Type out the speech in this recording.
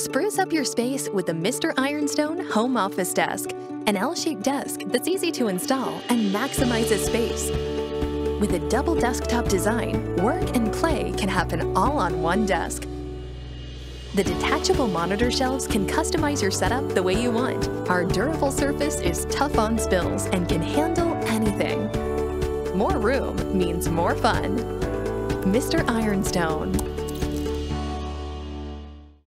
Spruce up your space with the Mr. Ironstone Home Office Desk, an L-shaped desk that's easy to install and maximizes space. With a double desktop design, work and play can happen all on one desk. The detachable monitor shelves can customize your setup the way you want. Our durable surface is tough on spills and can handle anything. More room means more fun. Mr. Ironstone.